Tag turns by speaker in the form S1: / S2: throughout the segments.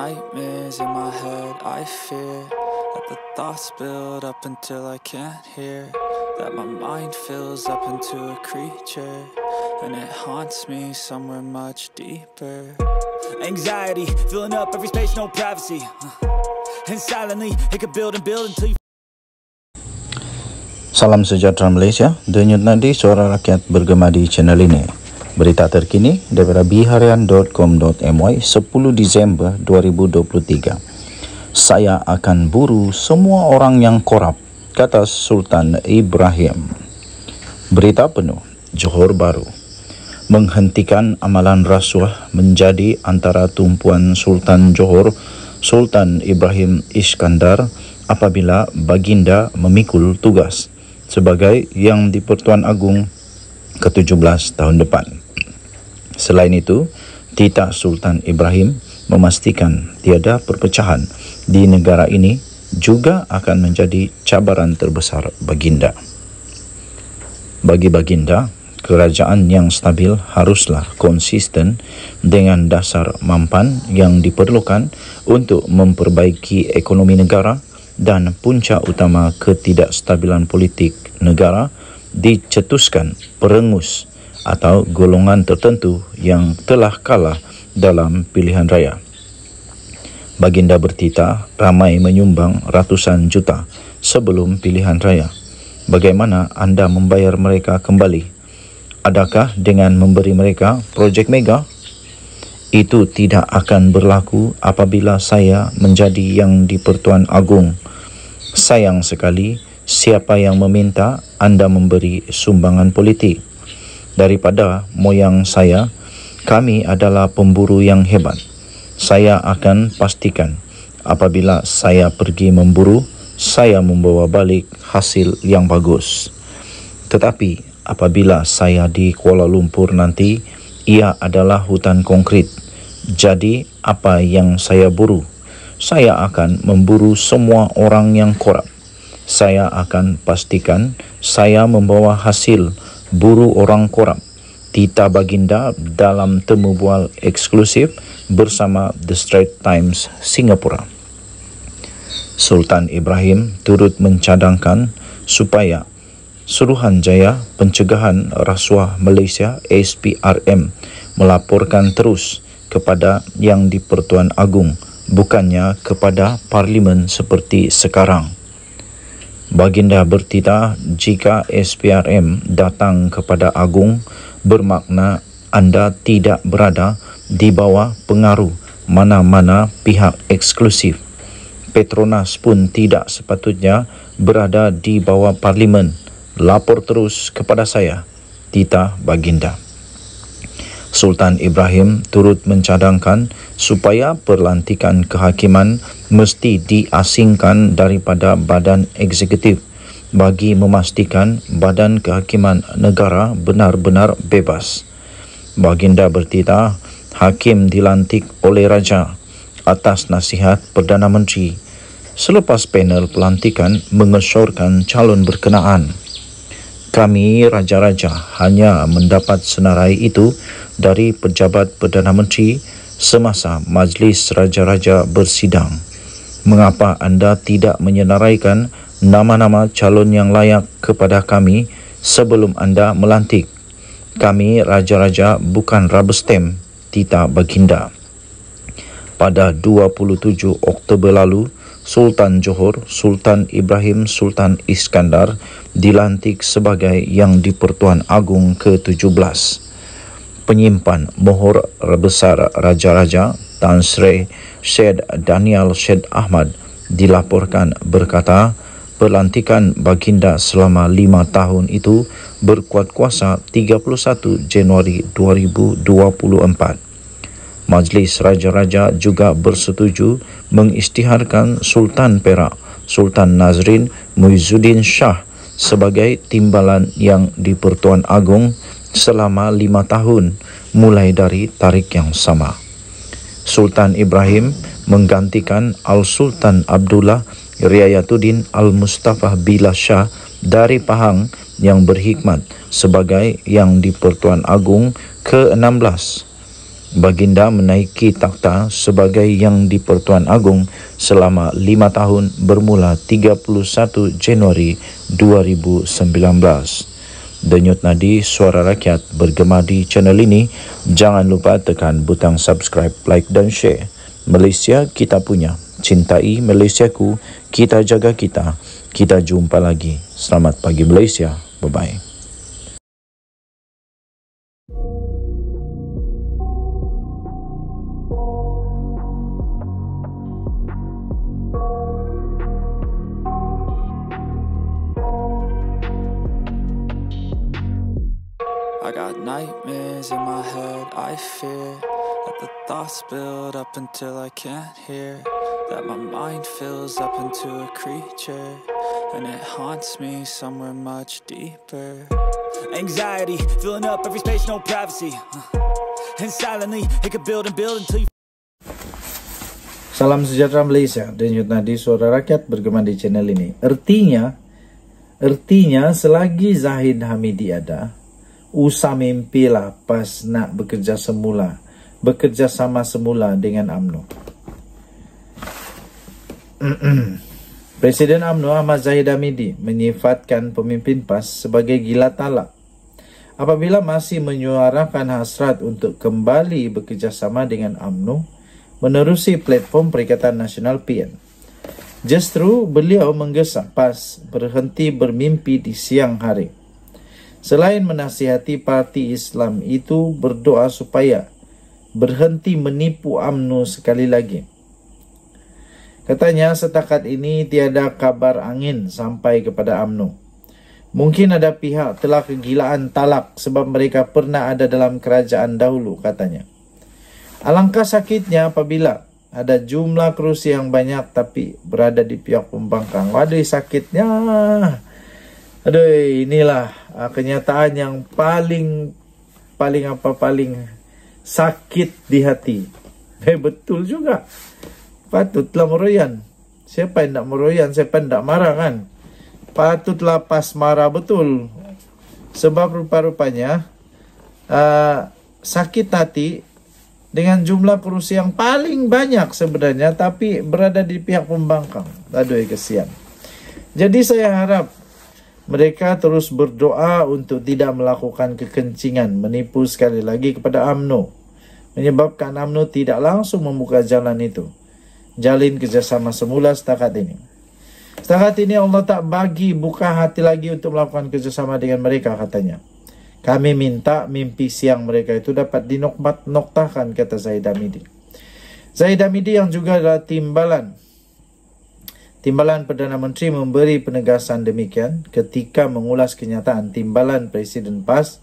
S1: nightmares in my head, I fear That the thoughts build up until I can't hear. That my mind fills up into a creature And it haunts me somewhere much deeper. Anxiety, filling up every space, no privacy. And silently, it could build and build until you
S2: Salam sejahtera Malaysia, denyut nadi suara rakyat bergema di channel ini. Berita terkini daripada biharian.com.my 10 Disember 2023. Saya akan buru semua orang yang korup, kata Sultan Ibrahim. Berita penuh, Johor Baru. Menghentikan amalan rasuah menjadi antara tumpuan Sultan Johor, Sultan Ibrahim Iskandar apabila baginda memikul tugas sebagai Yang di-Pertuan Agung ke-17 tahun depan. Selain itu, Tita Sultan Ibrahim memastikan tiada perpecahan di negara ini juga akan menjadi cabaran terbesar baginda. Bagi baginda, kerajaan yang stabil haruslah konsisten dengan dasar mampan yang diperlukan untuk memperbaiki ekonomi negara dan punca utama ketidakstabilan politik negara dicetuskan perengus atau golongan tertentu yang telah kalah dalam pilihan raya. Baginda bertita ramai menyumbang ratusan juta sebelum pilihan raya. Bagaimana anda membayar mereka kembali? Adakah dengan memberi mereka projek mega? Itu tidak akan berlaku apabila saya menjadi yang di Pertuan Agung Sayang sekali siapa yang meminta anda memberi sumbangan politik. Daripada moyang saya, kami adalah pemburu yang hebat. Saya akan pastikan apabila saya pergi memburu, saya membawa balik hasil yang bagus. Tetapi apabila saya di Kuala Lumpur nanti, ia adalah hutan konkret. Jadi apa yang saya buru? saya akan memburu semua orang yang korup. Saya akan pastikan saya membawa hasil buru orang korup. Tita Baginda dalam temu bual eksklusif bersama The Straits Times Singapura. Sultan Ibrahim turut mencadangkan supaya Suruhanjaya Pencegahan Rasuah Malaysia SPRM melaporkan terus kepada Yang di-Pertuan Agung bukannya kepada parlimen seperti sekarang. Baginda bertitah jika SPRM datang kepada Agung bermakna anda tidak berada di bawah pengaruh mana-mana pihak eksklusif. Petronas pun tidak sepatutnya berada di bawah parlimen. Lapor terus kepada saya, Tita Baginda. Sultan Ibrahim turut mencadangkan supaya perlantikan kehakiman mesti diasingkan daripada badan eksekutif bagi memastikan badan kehakiman negara benar-benar bebas. Baginda bertitah, hakim dilantik oleh raja atas nasihat Perdana Menteri selepas panel pelantikan mengesyorkan calon berkenaan. Kami raja-raja hanya mendapat senarai itu dari pejabat Perdana Menteri semasa Majlis Raja-Raja bersidang. Mengapa anda tidak menyenaraikan nama-nama calon yang layak kepada kami sebelum anda melantik? Kami raja-raja bukan rubber stamp, Tita Baginda. Pada 27 Oktober lalu, Sultan Johor Sultan Ibrahim Sultan Iskandar dilantik sebagai Yang di-Pertuan Agung ke-17. Penyimpan mohor besar Raja-Raja Tan Sri Syed Daniel Syed Ahmad dilaporkan berkata pelantikan baginda selama lima tahun itu berkuat kuasa 31 Januari 2024. Majlis Raja-Raja juga bersetuju mengisytiharkan Sultan Perak, Sultan Nazrin Muizuddin Shah sebagai timbalan yang di Pertuan Agong selama lima tahun mulai dari tarikh yang sama. Sultan Ibrahim menggantikan Al-Sultan Abdullah Riayatuddin Al-Mustafa Bila Shah dari Pahang yang berhikmat sebagai yang di Pertuan Agung ke-16 Baginda menaiki takhta sebagai Yang di-Pertuan Agong selama lima tahun bermula 31 Januari 2019. Denyut nadi suara rakyat bergema di channel ini. Jangan lupa tekan butang subscribe, like dan share. Malaysia kita punya. Cintai Malaysiaku, kita jaga kita. Kita jumpa lagi. Selamat pagi Malaysia. Bye-bye.
S1: I got nightmares in my head, I fear That the thoughts build up until I can't hear. That my mind fills up into a creature And it haunts me somewhere much deeper.
S3: Anxiety, filling up every space, no privacy. And silently, it could build and build until you
S2: Salam sejahtera Malaysia, Denyut Nadi Suara Rakyat bergema di channel ini. Ertinya, ertinya selagi Zahid Hamidi ada, usah mimpilah pas nak bekerja semula, bekerja sama semula dengan AMNO. Presiden AMNO Ahmad Zahid Hamidi menyifatkan pemimpin PAS sebagai gila talak apabila masih menyuarakan hasrat untuk kembali bekerjasama dengan AMNO menerusi platform Perikatan Nasional PN. Justru beliau menggesa PAS berhenti bermimpi di siang hari. Selain menasihati parti Islam itu berdoa supaya berhenti menipu AMNO sekali lagi. Katanya setakat ini tiada kabar angin sampai kepada AMNO. Mungkin ada pihak telah kegilaan talak sebab mereka pernah ada dalam kerajaan dahulu katanya. Alangkah sakitnya apabila ada jumlah kerusi yang banyak tapi berada di pihak pembangkang. Waduh sakitnya. Aduh inilah uh, kenyataan yang paling paling apa paling sakit di hati. Eh betul juga. Patutlah meroyan. Siapa yang tak meroyan, siapa yang tak marah kan? Patutlah pas marah betul. Sebab rupa-rupanya uh, sakit hati dengan jumlah kerusi yang paling banyak sebenarnya tapi berada di pihak pembangkang. Aduh kesian. Jadi saya harap mereka terus berdoa untuk tidak melakukan kekencingan menipu sekali lagi kepada AMNO menyebabkan AMNO tidak langsung membuka jalan itu. Jalin kerjasama semula setakat ini. Setakat ini Allah tak bagi buka hati lagi untuk melakukan kerjasama dengan mereka katanya. Kami minta mimpi siang mereka itu dapat dinokmat noktahkan kata Zaid Amidi. Zaid Amidi yang juga adalah timbalan. Timbalan Perdana Menteri memberi penegasan demikian ketika mengulas kenyataan timbalan Presiden PAS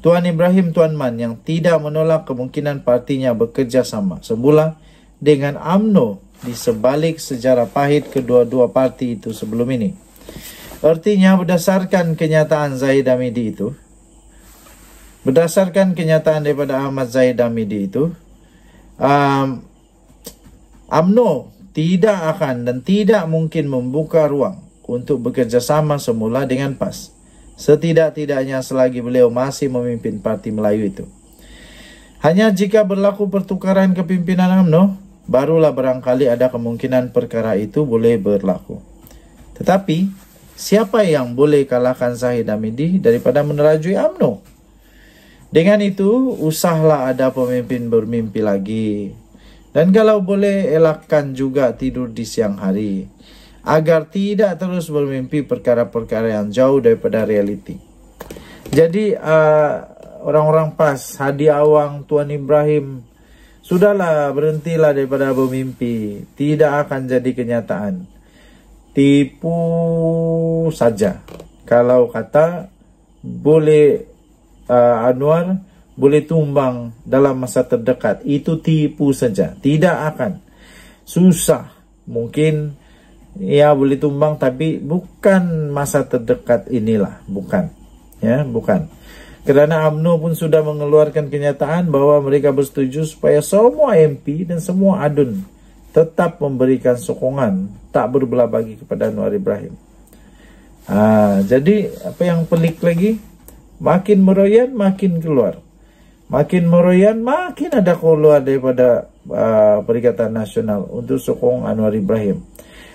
S2: Tuan Ibrahim Tuan Man yang tidak menolak kemungkinan partinya bekerja sama semula dengan AMNO di sebalik sejarah pahit kedua-dua parti itu sebelum ini. Artinya berdasarkan kenyataan Zaid Amidi itu, Berdasarkan kenyataan daripada Ahmad Zahid Hamidi itu, um, AMNO tidak akan dan tidak mungkin membuka ruang untuk bekerjasama semula dengan PAS. Setidak-tidaknya selagi beliau masih memimpin Parti Melayu itu. Hanya jika berlaku pertukaran kepimpinan AMNO, barulah barangkali ada kemungkinan perkara itu boleh berlaku. Tetapi, siapa yang boleh kalahkan Zahid Hamidi daripada menerajui AMNO? Dengan itu, usahlah ada pemimpin bermimpi lagi. Dan kalau boleh, elakkan juga tidur di siang hari. Agar tidak terus bermimpi perkara-perkara yang jauh daripada realiti. Jadi, uh, orang-orang pas, Hadi Awang, Tuan Ibrahim, sudahlah berhentilah daripada bermimpi. Tidak akan jadi kenyataan. Tipu saja. Kalau kata, boleh uh, Anwar boleh tumbang dalam masa terdekat. Itu tipu saja. Tidak akan. Susah. Mungkin ya boleh tumbang tapi bukan masa terdekat inilah. Bukan. Ya, bukan. Kerana UMNO pun sudah mengeluarkan kenyataan bahawa mereka bersetuju supaya semua MP dan semua adun tetap memberikan sokongan tak berbelah bagi kepada Anwar Ibrahim. Ha, jadi apa yang pelik lagi? Makin meroyan, makin keluar. Makin meroyan, makin ada keluar daripada uh, Perikatan Nasional untuk sokong Anwar Ibrahim.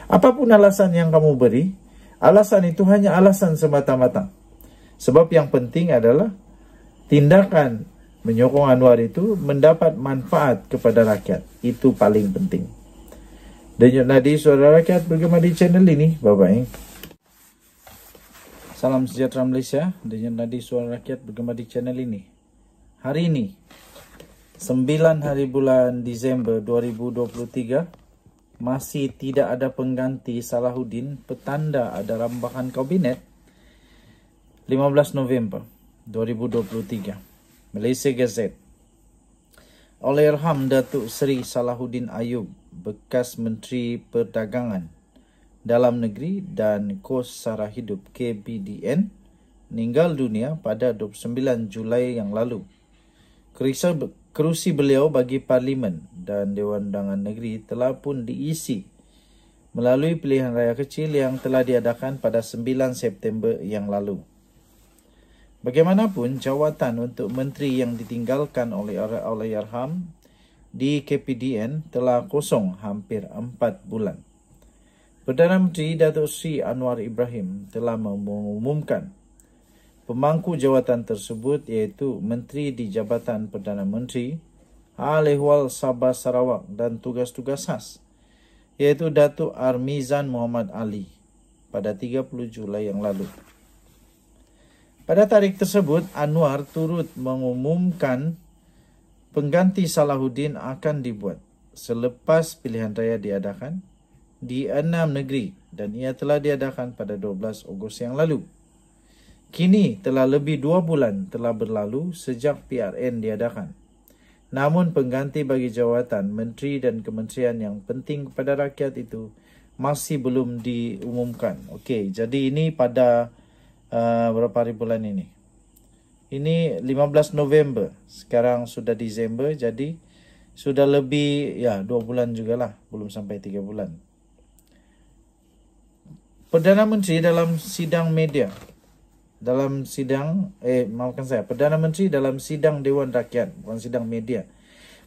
S2: Apapun alasan yang kamu beri, alasan itu hanya alasan semata-mata. Sebab yang penting adalah tindakan menyokong Anwar itu mendapat manfaat kepada rakyat. Itu paling penting. Denyut Nadi Suara Rakyat bergema di channel ini. Bye-bye. Salam sejahtera Malaysia. Denyut Nadi Suara Rakyat bergema di channel ini. Hari ini, 9 hari bulan Disember 2023, masih tidak ada pengganti Salahuddin petanda ada rambakan kabinet 15 November 2023 Malaysia Gazette Allahyarham Datuk Seri Salahuddin Ayub bekas Menteri Perdagangan Dalam Negeri dan Kos Sara Hidup KBDN meninggal dunia pada 29 Julai yang lalu. Kerisau kerusi beliau bagi Parlimen dan Dewan Undangan Negeri telah pun diisi melalui pilihan raya kecil yang telah diadakan pada 9 September yang lalu. Bagaimanapun, jawatan untuk menteri yang ditinggalkan oleh Allahyarham di KPDN telah kosong hampir 4 bulan. Perdana Menteri Datuk Sri Anwar Ibrahim telah mengumumkan Pemangku jawatan tersebut iaitu Menteri di Jabatan Perdana Menteri, Hal Ehwal Sabah Sarawak dan tugas-tugas khas iaitu Datuk Armizan Muhammad Ali pada 30 Julai yang lalu. Pada tarikh tersebut, Anwar turut mengumumkan pengganti Salahuddin akan dibuat selepas pilihan raya diadakan di enam negeri dan ia telah diadakan pada 12 Ogos yang lalu. Kini telah lebih dua bulan telah berlalu sejak PRN diadakan. Namun pengganti bagi jawatan menteri dan kementerian yang penting kepada rakyat itu masih belum diumumkan. Okey, jadi ini pada uh, berapa hari bulan ini? Ini 15 November. Sekarang sudah Disember jadi sudah lebih ya dua bulan jugalah, belum sampai tiga bulan. Perdana Menteri dalam sidang media dalam sidang eh maafkan saya Perdana Menteri dalam sidang Dewan Rakyat bukan sidang media.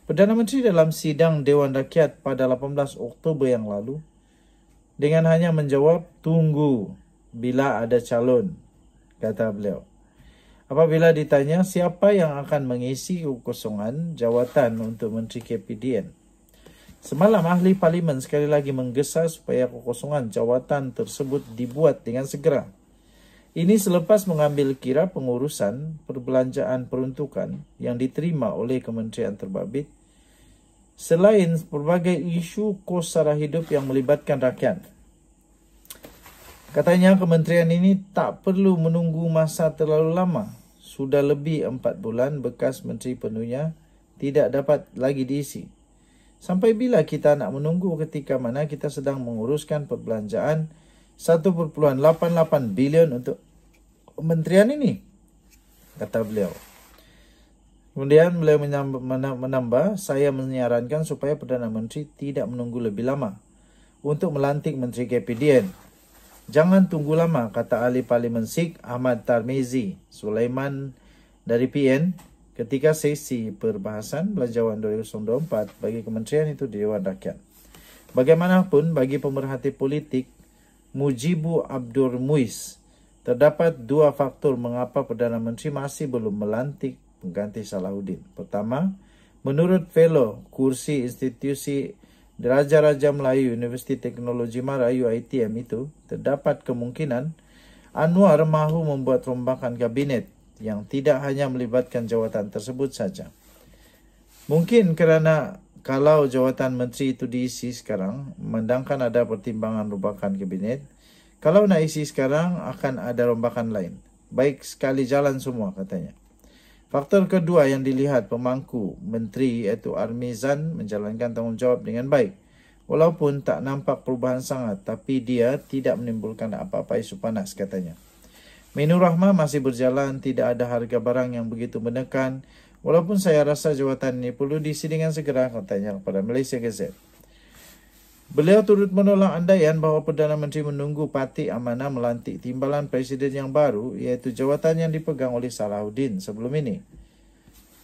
S2: Perdana Menteri dalam sidang Dewan Rakyat pada 18 Oktober yang lalu dengan hanya menjawab tunggu bila ada calon kata beliau. Apabila ditanya siapa yang akan mengisi kekosongan? Jawatan untuk Menteri KPDN Semalam ahli parlimen sekali lagi menggesa supaya kekosongan jawatan tersebut dibuat dengan segera. Ini selepas mengambil kira pengurusan perbelanjaan peruntukan yang diterima oleh Kementerian Terbabit selain pelbagai isu kos sara hidup yang melibatkan rakyat. Katanya kementerian ini tak perlu menunggu masa terlalu lama. Sudah lebih empat bulan bekas menteri penuhnya tidak dapat lagi diisi. Sampai bila kita nak menunggu ketika mana kita sedang menguruskan perbelanjaan 1.88 bilion untuk kementerian ini kata beliau. Kemudian beliau menambah saya menyarankan supaya Perdana Menteri tidak menunggu lebih lama untuk melantik Menteri KPDN jangan tunggu lama kata ahli parlimen Sikh Ahmad Tarmizi Sulaiman dari PN ketika sesi perbahasan belanjawan 2024 bagi kementerian itu di Dewan Rakyat. Bagaimanapun bagi pemerhati politik Mujibu Abdur Muiz Terdapat dua faktor mengapa Perdana Menteri masih belum melantik pengganti Salahuddin. Pertama, menurut fellow kursi institusi Raja-Raja Melayu Universiti Teknologi Mara UITM itu, terdapat kemungkinan Anwar mahu membuat rombakan kabinet yang tidak hanya melibatkan jawatan tersebut saja. Mungkin kerana kalau jawatan menteri itu diisi sekarang, mendangkan ada pertimbangan rombakan kabinet, kalau nak isi sekarang, akan ada rombakan lain. Baik sekali jalan semua katanya. Faktor kedua yang dilihat pemangku menteri iaitu Armizan menjalankan tanggungjawab dengan baik. Walaupun tak nampak perubahan sangat, tapi dia tidak menimbulkan apa-apa isu panas katanya. Menu Rahma masih berjalan, tidak ada harga barang yang begitu menekan. Walaupun saya rasa jawatan ini perlu diisi dengan segera katanya kepada Malaysia Gazette. Beliau turut menolak andaian bahawa Perdana Menteri menunggu parti amanah melantik timbalan presiden yang baru iaitu jawatan yang dipegang oleh Salahuddin sebelum ini.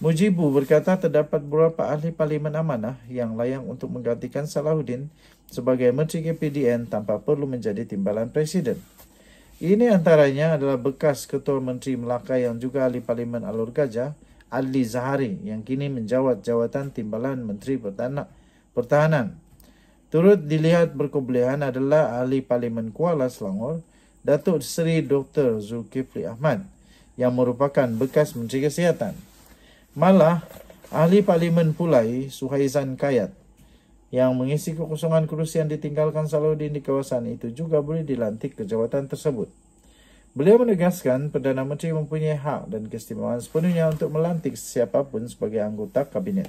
S2: Mujibu berkata terdapat beberapa ahli parlimen amanah yang layak untuk menggantikan Salahuddin sebagai Menteri KPDN tanpa perlu menjadi timbalan Presiden. Ini antaranya adalah bekas Ketua Menteri Melaka yang juga ahli parlimen Alur Gajah, Adli Zahari yang kini menjawat jawatan timbalan Menteri Pertahanan. Turut dilihat berkebolehan adalah ahli parlimen Kuala Selangor, Datuk Seri Dr. Zulkifli Ahmad yang merupakan bekas Menteri Kesihatan. Malah, ahli parlimen Pulai, Suhaizan Kayat, yang mengisi kekosongan kerusi yang ditinggalkan Salahuddin di kawasan itu juga boleh dilantik ke jawatan tersebut. Beliau menegaskan Perdana Menteri mempunyai hak dan keistimewaan sepenuhnya untuk melantik siapapun sebagai anggota kabinet.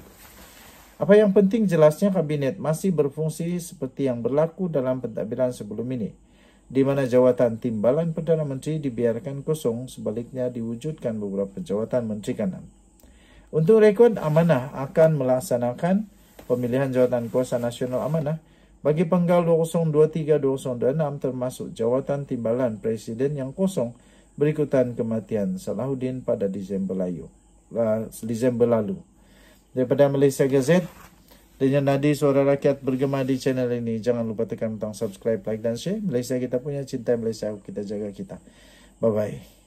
S2: Apa yang penting jelasnya kabinet masih berfungsi seperti yang berlaku dalam pentadbiran sebelum ini, di mana jawatan timbalan Perdana Menteri dibiarkan kosong sebaliknya diwujudkan beberapa jawatan Menteri Kanan. Untuk rekod amanah akan melaksanakan pemilihan jawatan kuasa nasional amanah bagi penggal 2023-2026 termasuk jawatan timbalan presiden yang kosong berikutan kematian Salahuddin pada Disember lalu. Disember lalu. Daripada Malaysia Gazette, dengan nadi suara rakyat bergema di channel ini. Jangan lupa tekan butang subscribe, like dan share. Malaysia kita punya cinta Malaysia, kita jaga kita. Bye-bye.